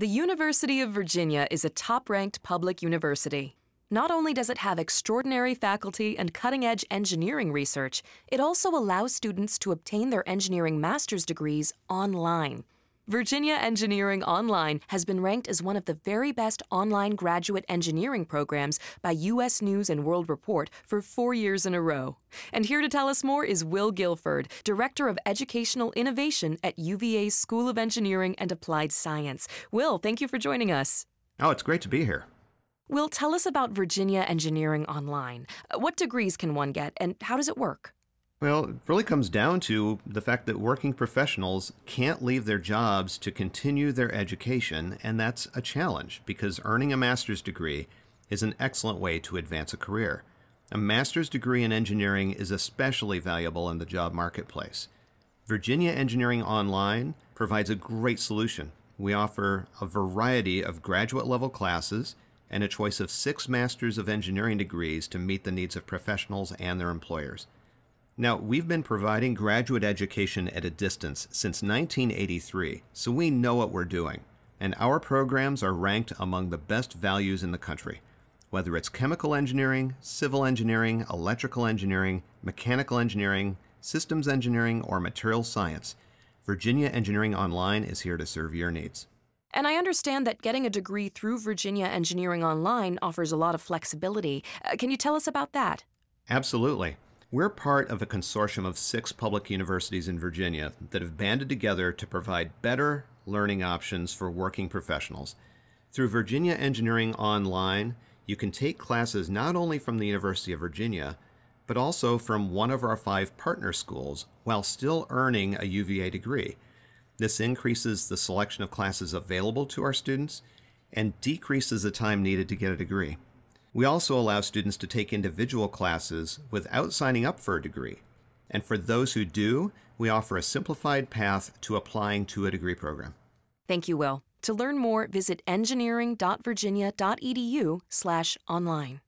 The University of Virginia is a top ranked public university. Not only does it have extraordinary faculty and cutting edge engineering research, it also allows students to obtain their engineering master's degrees online. Virginia Engineering Online has been ranked as one of the very best online graduate engineering programs by U.S. News and World Report for four years in a row. And here to tell us more is Will Guilford, Director of Educational Innovation at UVA's School of Engineering and Applied Science. Will, thank you for joining us. Oh, it's great to be here. Will, tell us about Virginia Engineering Online. What degrees can one get, and how does it work? Well, it really comes down to the fact that working professionals can't leave their jobs to continue their education, and that's a challenge because earning a master's degree is an excellent way to advance a career. A master's degree in engineering is especially valuable in the job marketplace. Virginia Engineering Online provides a great solution. We offer a variety of graduate level classes and a choice of six Masters of Engineering degrees to meet the needs of professionals and their employers. Now, we've been providing graduate education at a distance since 1983, so we know what we're doing, and our programs are ranked among the best values in the country. Whether it's chemical engineering, civil engineering, electrical engineering, mechanical engineering, systems engineering, or material science, Virginia Engineering Online is here to serve your needs. And I understand that getting a degree through Virginia Engineering Online offers a lot of flexibility. Uh, can you tell us about that? Absolutely. We're part of a consortium of six public universities in Virginia that have banded together to provide better learning options for working professionals. Through Virginia Engineering Online, you can take classes not only from the University of Virginia, but also from one of our five partner schools while still earning a UVA degree. This increases the selection of classes available to our students and decreases the time needed to get a degree. We also allow students to take individual classes without signing up for a degree. And for those who do, we offer a simplified path to applying to a degree program. Thank you, Will. To learn more, visit engineering.virginia.edu/online.